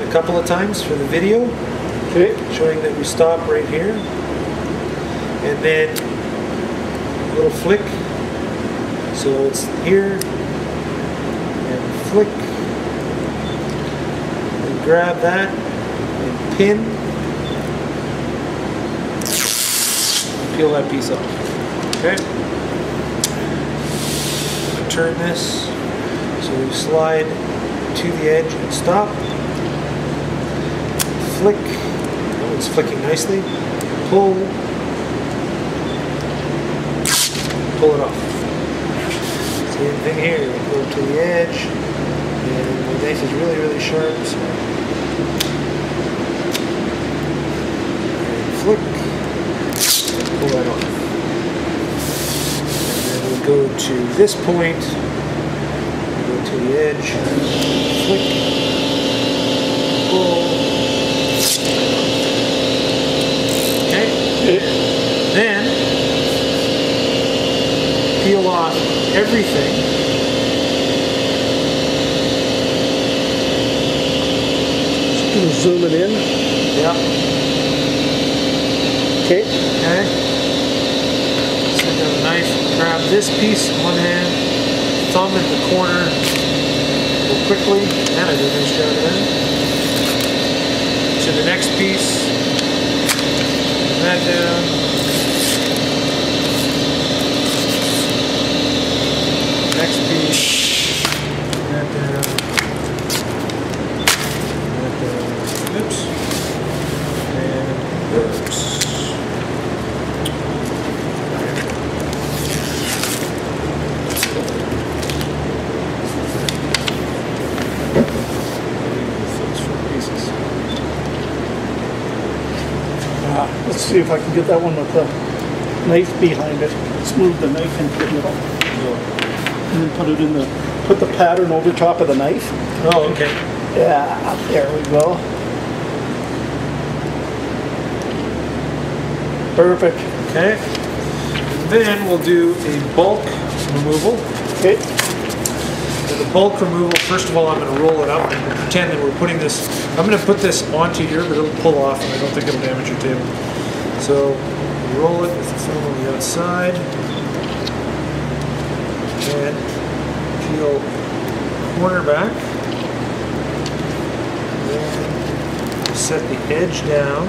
a couple of times for the video, Okay. showing that we stop right here. And then a little flick. So it's here and flick. And grab that and pin. Peel that piece off. Okay? Turn this. So we slide to the edge and stop. Flick. Oh, it's flicking nicely. Pull. Pull it off. Same thing here. Go to the edge. And the knife is really, really sharp. So. Flick. Pull that off. And then we go to this point. Go to the edge. Flick. Pull. Okay. Then peel off everything. Just gonna zoom it in. Yep. Okay. Okay. Down the knife. Grab this piece in one hand. Thumb in the corner. Go quickly. And I a nice job there. To the next piece. That down. Next piece. Bring that down. Bring that down. Oops. And oops. Those four pieces. Uh, let's see if I can get that one with the knife behind it. Smooth the knife into the middle. And then put it in the, put the pattern over top of the knife. Oh, okay. Yeah, there we go. Perfect. Okay. Then we'll do a bulk removal. Okay. For the bulk removal, first of all, I'm gonna roll it up and pretend that we're putting this, I'm gonna put this onto here, but it'll pull off and I don't think it'll damage your table. So, roll it with the film on the outside. And peel corner back. Then set the edge down.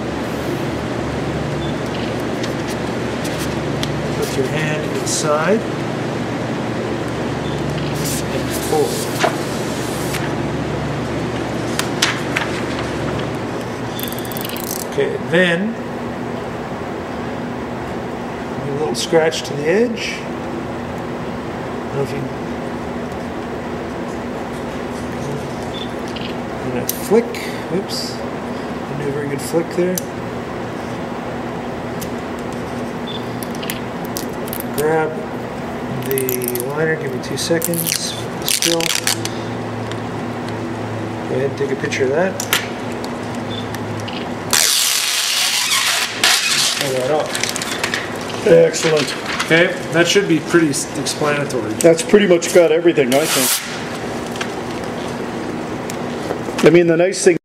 Put your hand inside and pull. Okay, then scratch to the edge. If you and a flick. Oops, didn't do a very good flick there. Grab the liner. Give me two seconds. Still. Go ahead and take a picture of that. Pull that up. Excellent. Okay, that should be pretty explanatory. That's pretty much got everything, I think. I mean, the nice thing